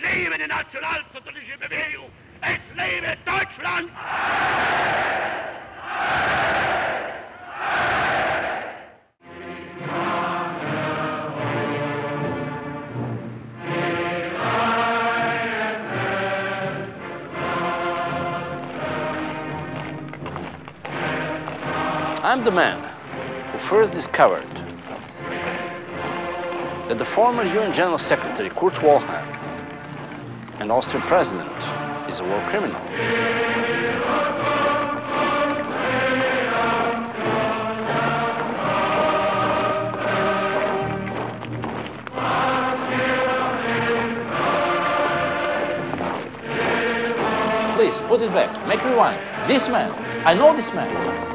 lebe die nationalsozialistische Bewegung! Es lebe Deutschland! I'm the man who first discovered that the former UN General Secretary Kurt Waldheim, an Austrian president, is a war criminal. Please, put it back. Make rewind. This man. I know this man.